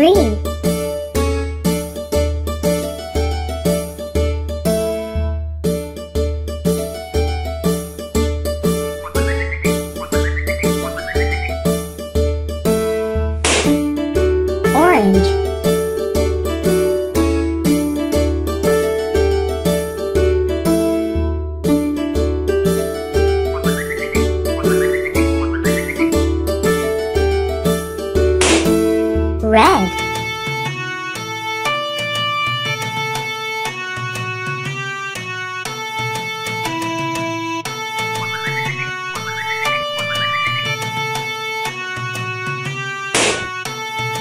green. Orange. red.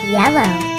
Yellow.